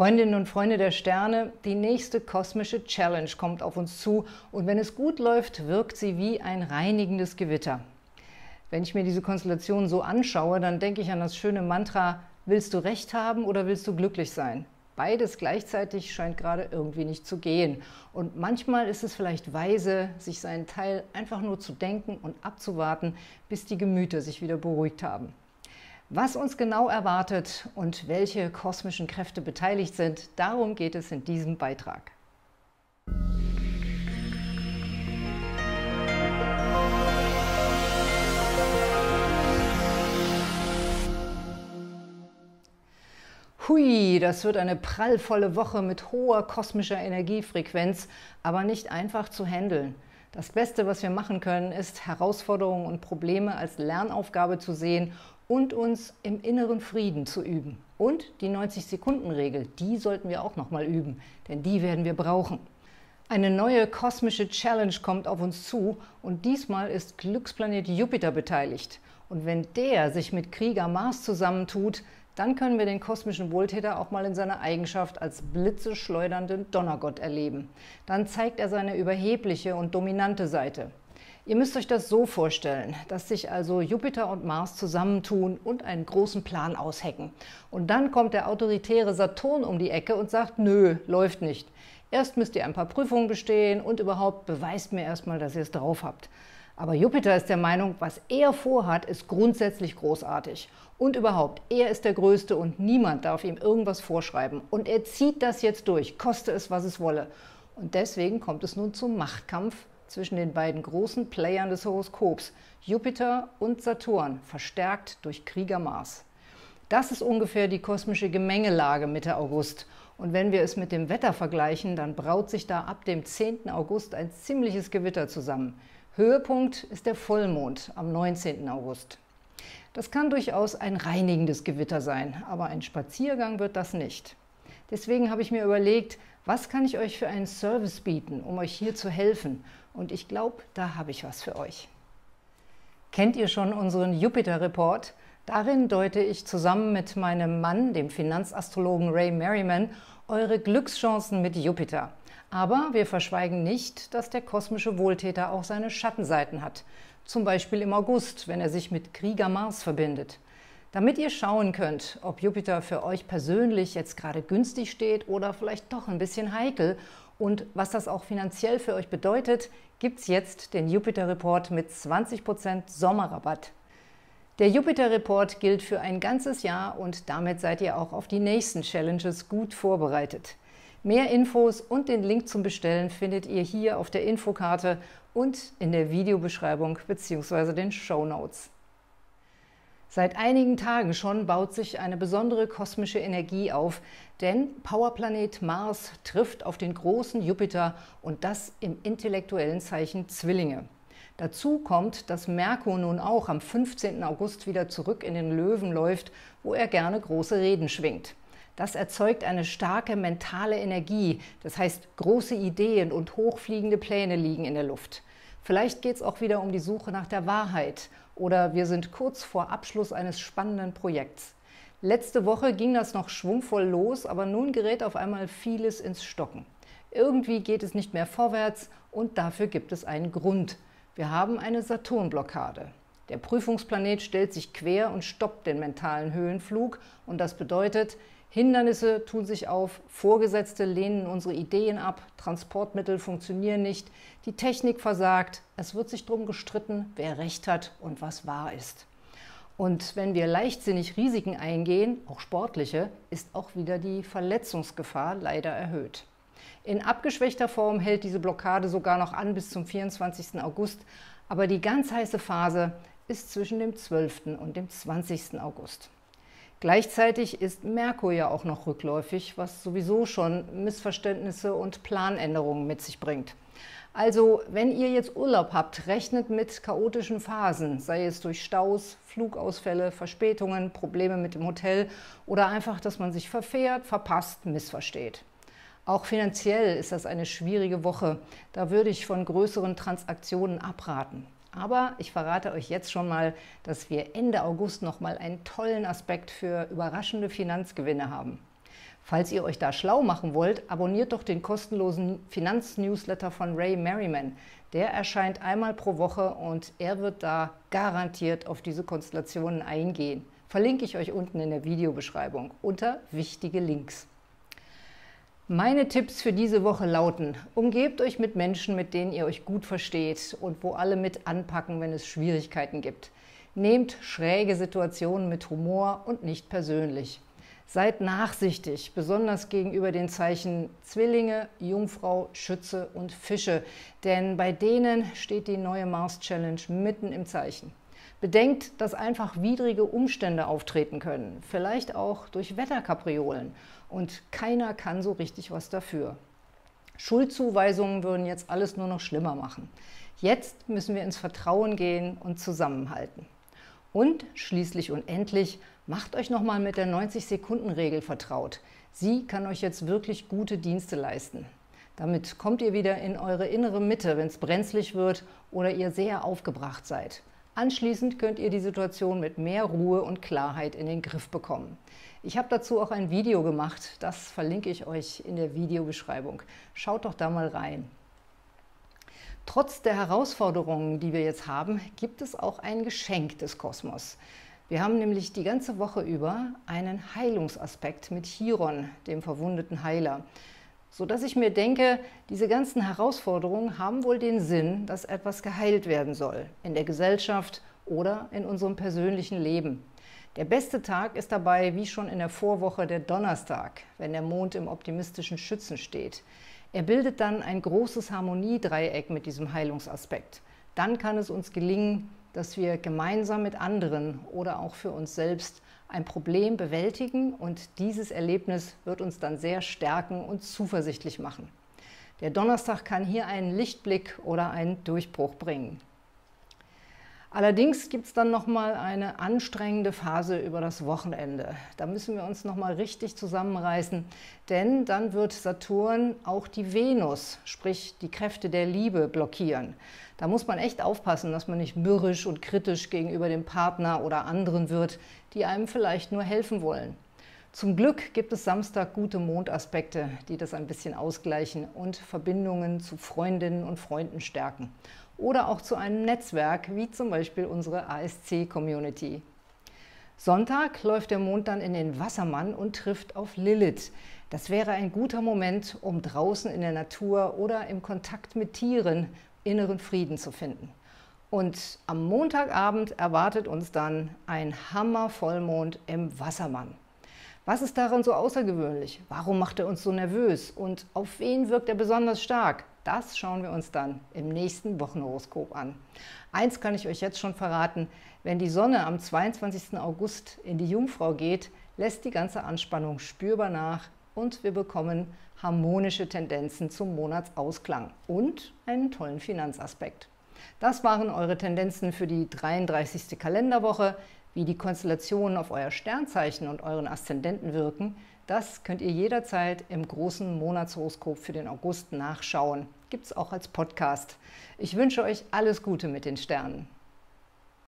Freundinnen und Freunde der Sterne, die nächste kosmische Challenge kommt auf uns zu und wenn es gut läuft, wirkt sie wie ein reinigendes Gewitter. Wenn ich mir diese Konstellation so anschaue, dann denke ich an das schöne Mantra, willst du Recht haben oder willst du glücklich sein? Beides gleichzeitig scheint gerade irgendwie nicht zu gehen. Und manchmal ist es vielleicht weise, sich seinen Teil einfach nur zu denken und abzuwarten, bis die Gemüter sich wieder beruhigt haben. Was uns genau erwartet und welche kosmischen Kräfte beteiligt sind, darum geht es in diesem Beitrag. Hui, das wird eine prallvolle Woche mit hoher kosmischer Energiefrequenz, aber nicht einfach zu handeln. Das Beste, was wir machen können, ist Herausforderungen und Probleme als Lernaufgabe zu sehen und uns im inneren Frieden zu üben. Und die 90-Sekunden-Regel, die sollten wir auch nochmal üben, denn die werden wir brauchen. Eine neue kosmische Challenge kommt auf uns zu und diesmal ist Glücksplanet Jupiter beteiligt. Und wenn der sich mit Krieger Mars zusammentut, dann können wir den kosmischen Wohltäter auch mal in seiner Eigenschaft als blitzeschleudernden Donnergott erleben. Dann zeigt er seine überhebliche und dominante Seite. Ihr müsst euch das so vorstellen, dass sich also Jupiter und Mars zusammentun und einen großen Plan aushecken. Und dann kommt der autoritäre Saturn um die Ecke und sagt, nö, läuft nicht. Erst müsst ihr ein paar Prüfungen bestehen und überhaupt beweist mir erstmal, dass ihr es drauf habt. Aber Jupiter ist der Meinung, was er vorhat, ist grundsätzlich großartig. Und überhaupt, er ist der Größte und niemand darf ihm irgendwas vorschreiben. Und er zieht das jetzt durch, koste es, was es wolle. Und deswegen kommt es nun zum Machtkampf zwischen den beiden großen Playern des Horoskops, Jupiter und Saturn, verstärkt durch Krieger Mars. Das ist ungefähr die kosmische Gemengelage Mitte August. Und wenn wir es mit dem Wetter vergleichen, dann braut sich da ab dem 10. August ein ziemliches Gewitter zusammen. Höhepunkt ist der Vollmond am 19. August. Das kann durchaus ein reinigendes Gewitter sein, aber ein Spaziergang wird das nicht. Deswegen habe ich mir überlegt, was kann ich euch für einen Service bieten, um euch hier zu helfen? Und ich glaube, da habe ich was für euch. Kennt ihr schon unseren Jupiter-Report? Darin deute ich zusammen mit meinem Mann, dem Finanzastrologen Ray Merriman, eure Glückschancen mit Jupiter. Aber wir verschweigen nicht, dass der kosmische Wohltäter auch seine Schattenseiten hat. Zum Beispiel im August, wenn er sich mit Krieger Mars verbindet. Damit ihr schauen könnt, ob Jupiter für euch persönlich jetzt gerade günstig steht oder vielleicht doch ein bisschen heikel und was das auch finanziell für euch bedeutet, gibt es jetzt den Jupiter Report mit 20% Sommerrabatt. Der Jupiter Report gilt für ein ganzes Jahr und damit seid ihr auch auf die nächsten Challenges gut vorbereitet. Mehr Infos und den Link zum Bestellen findet ihr hier auf der Infokarte und in der Videobeschreibung bzw. den Show Notes. Seit einigen Tagen schon baut sich eine besondere kosmische Energie auf, denn Powerplanet Mars trifft auf den großen Jupiter und das im intellektuellen Zeichen Zwillinge. Dazu kommt, dass Merkur nun auch am 15. August wieder zurück in den Löwen läuft, wo er gerne große Reden schwingt. Das erzeugt eine starke mentale Energie, das heißt große Ideen und hochfliegende Pläne liegen in der Luft. Vielleicht geht es auch wieder um die Suche nach der Wahrheit oder wir sind kurz vor Abschluss eines spannenden Projekts. Letzte Woche ging das noch schwungvoll los, aber nun gerät auf einmal vieles ins Stocken. Irgendwie geht es nicht mehr vorwärts und dafür gibt es einen Grund. Wir haben eine Saturnblockade. Der Prüfungsplanet stellt sich quer und stoppt den mentalen Höhenflug und das bedeutet, Hindernisse tun sich auf, Vorgesetzte lehnen unsere Ideen ab, Transportmittel funktionieren nicht, die Technik versagt, es wird sich darum gestritten, wer Recht hat und was wahr ist. Und wenn wir leichtsinnig Risiken eingehen, auch sportliche, ist auch wieder die Verletzungsgefahr leider erhöht. In abgeschwächter Form hält diese Blockade sogar noch an bis zum 24. August, aber die ganz heiße Phase ist zwischen dem 12. und dem 20. August. Gleichzeitig ist Merkur ja auch noch rückläufig, was sowieso schon Missverständnisse und Planänderungen mit sich bringt. Also, wenn ihr jetzt Urlaub habt, rechnet mit chaotischen Phasen, sei es durch Staus, Flugausfälle, Verspätungen, Probleme mit dem Hotel oder einfach, dass man sich verfährt, verpasst, missversteht. Auch finanziell ist das eine schwierige Woche. Da würde ich von größeren Transaktionen abraten. Aber ich verrate euch jetzt schon mal, dass wir Ende August noch mal einen tollen Aspekt für überraschende Finanzgewinne haben. Falls ihr euch da schlau machen wollt, abonniert doch den kostenlosen Finanznewsletter von Ray Merriman. Der erscheint einmal pro Woche und er wird da garantiert auf diese Konstellationen eingehen. Verlinke ich euch unten in der Videobeschreibung unter wichtige Links. Meine Tipps für diese Woche lauten, umgebt euch mit Menschen, mit denen ihr euch gut versteht und wo alle mit anpacken, wenn es Schwierigkeiten gibt. Nehmt schräge Situationen mit Humor und nicht persönlich. Seid nachsichtig, besonders gegenüber den Zeichen Zwillinge, Jungfrau, Schütze und Fische, denn bei denen steht die neue Mars Challenge mitten im Zeichen. Bedenkt, dass einfach widrige Umstände auftreten können, vielleicht auch durch Wetterkapriolen und keiner kann so richtig was dafür. Schuldzuweisungen würden jetzt alles nur noch schlimmer machen. Jetzt müssen wir ins Vertrauen gehen und zusammenhalten. Und schließlich und endlich macht euch nochmal mit der 90-Sekunden-Regel vertraut. Sie kann euch jetzt wirklich gute Dienste leisten. Damit kommt ihr wieder in eure innere Mitte, wenn es brenzlig wird oder ihr sehr aufgebracht seid. Anschließend könnt ihr die Situation mit mehr Ruhe und Klarheit in den Griff bekommen. Ich habe dazu auch ein Video gemacht, das verlinke ich euch in der Videobeschreibung. Schaut doch da mal rein. Trotz der Herausforderungen, die wir jetzt haben, gibt es auch ein Geschenk des Kosmos. Wir haben nämlich die ganze Woche über einen Heilungsaspekt mit Chiron, dem verwundeten Heiler. Sodass ich mir denke, diese ganzen Herausforderungen haben wohl den Sinn, dass etwas geheilt werden soll, in der Gesellschaft oder in unserem persönlichen Leben. Der beste Tag ist dabei, wie schon in der Vorwoche, der Donnerstag, wenn der Mond im optimistischen Schützen steht. Er bildet dann ein großes Harmoniedreieck mit diesem Heilungsaspekt. Dann kann es uns gelingen, dass wir gemeinsam mit anderen oder auch für uns selbst ein Problem bewältigen und dieses Erlebnis wird uns dann sehr stärken und zuversichtlich machen. Der Donnerstag kann hier einen Lichtblick oder einen Durchbruch bringen. Allerdings gibt es dann nochmal eine anstrengende Phase über das Wochenende. Da müssen wir uns nochmal richtig zusammenreißen, denn dann wird Saturn auch die Venus, sprich die Kräfte der Liebe, blockieren. Da muss man echt aufpassen, dass man nicht mürrisch und kritisch gegenüber dem Partner oder anderen wird, die einem vielleicht nur helfen wollen. Zum Glück gibt es Samstag gute Mondaspekte, die das ein bisschen ausgleichen und Verbindungen zu Freundinnen und Freunden stärken oder auch zu einem Netzwerk, wie zum Beispiel unsere ASC-Community. Sonntag läuft der Mond dann in den Wassermann und trifft auf Lilith. Das wäre ein guter Moment, um draußen in der Natur oder im Kontakt mit Tieren inneren Frieden zu finden. Und am Montagabend erwartet uns dann ein Hammer-Vollmond im Wassermann. Was ist daran so außergewöhnlich? Warum macht er uns so nervös? Und auf wen wirkt er besonders stark? Das schauen wir uns dann im nächsten Wochenhoroskop an. Eins kann ich euch jetzt schon verraten, wenn die Sonne am 22. August in die Jungfrau geht, lässt die ganze Anspannung spürbar nach und wir bekommen harmonische Tendenzen zum Monatsausklang und einen tollen Finanzaspekt. Das waren eure Tendenzen für die 33. Kalenderwoche. Wie die Konstellationen auf euer Sternzeichen und euren Aszendenten wirken, das könnt ihr jederzeit im großen Monatshoroskop für den August nachschauen. Gibt es auch als Podcast. Ich wünsche euch alles Gute mit den Sternen.